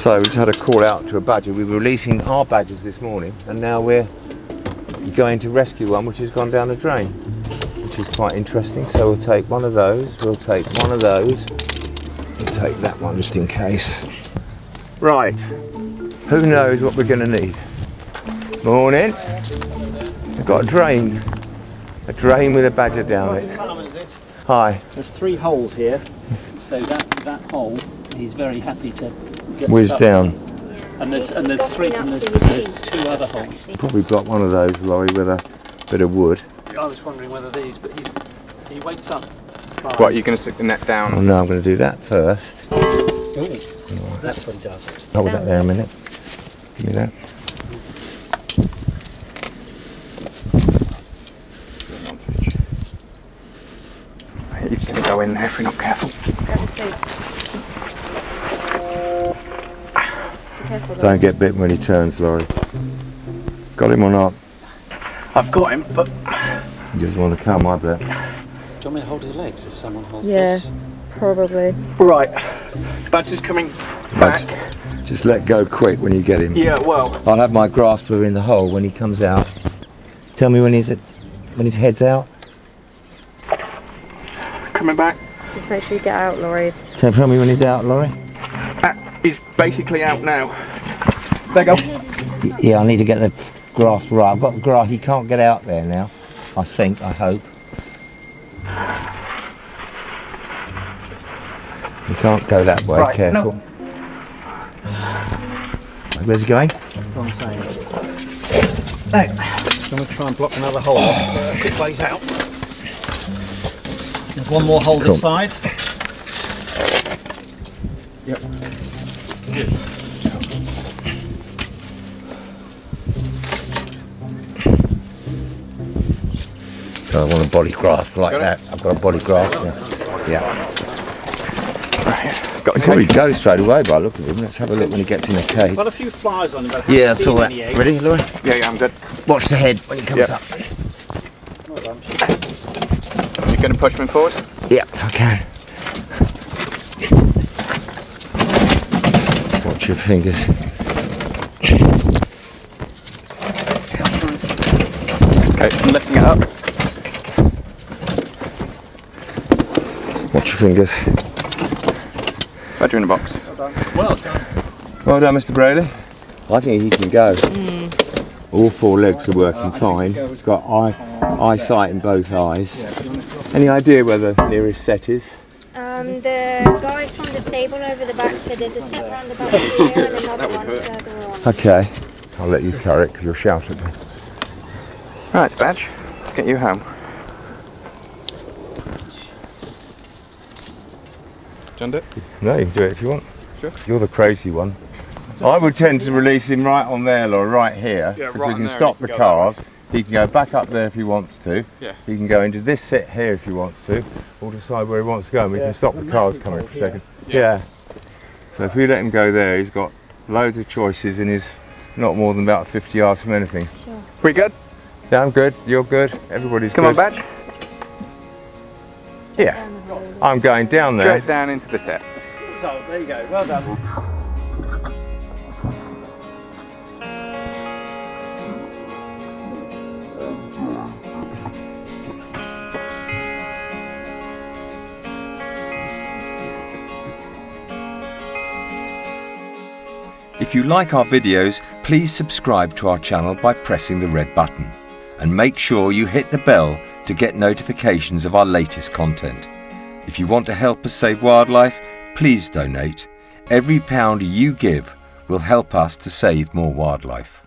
So we just had a call out to a badger. We were releasing our badgers this morning and now we're going to rescue one which has gone down the drain, which is quite interesting. So we'll take one of those, we'll take one of those, we'll take that one just in case. Right, who knows what we're going to need? Morning. I've got a drain, a drain with a badger down it. It? Hi, There's three holes here, so that that hole he's very happy to get whiz down. And there's and there's three and there's, Up to the there's two other holes. Probably got one of those, Lawrie, with a bit of wood. I was wondering whether these, but he's he wakes up. by- What, you're going to stick the net Oh down? no, I'm going to do that first. Ooh, that's one does. Hold that there a minute. Give me that. It's going to go in there if we're not careful. Don't get bit when he turns, Lawrie. Got him or not? I've got him, but He doesn't want to come, I bet. Do you want me to hold his legs if someone holds Yeah, this? probably. right. Badger's coming back. Just let go quick when you get him. Yeah, well, I'll have my grasper in the hole when he comes out. Tell me when he's at, when his head's out. coming back. Just make sure you get out, Lawrie. Tell tell me when he's out, Lawrie. He's basically out now. There you go. Yeah, I need to get the grass right. I've got the grass. He can't get out there now. I think. I hope. You can't go that way. Right, Careful. Where's he going? Wrong side. No. Do you want to try and block another hole off so a quick ways out? There's one more hole Cool. this side. So I want a body grasp like that. I've got a body grasp. Yeah. yeah. Got He'll him. probably go straight away by the look of him. Let's have a look when he gets in the cage. Got a few flies on him, but Yeah, I saw that. Ready, Lawrie? Yeah, yeah, I'm good. Watch the head when he comes Yeah. up. Well You're going to push him forward? Yeah, if I can. Watch your fingers. Okay, I'm lifting it up. Watch your fingers. Badger in the box. Well done. Well done, Mr. Braley. I think he can go. All four legs are working fine. He's got eye, eyesight in both eyes. Any idea where the nearest sett is? Um, the guys from the stable over the back said there's a sett round the back here and another one further on. Okay. I'll let you carry it because you'll shout at me. Right, Badge. Let's get you home. Done it? No, you can do it if you want. Sure. You're the crazy one. I would tend to release him right on there or right here Yeah, because right we can there, stop the can go cars. He can go back up there if he wants to. Yeah. He can go into this sett here if he wants to, We'll decide where he wants to go, and we Yeah, can stop the the cars coming for a second. Yeah. So if we let him go there, he's got loads of choices and he's not more than about 50 yards from anything. Sure. We good? Yeah, I'm good. You're good. Everybody's Come good. Come on, Badge. Yeah. Down the hole. I'm going down there. Straight down into the sett. So, there you go. Well done. If you like our videos, please subscribe to our channel by pressing the red button. And make sure you hit the bell to get notifications of our latest content. If you want to help us save wildlife, please donate. Every pound you give will help us to save more wildlife.